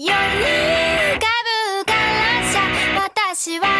夜に浮かぶからさ私は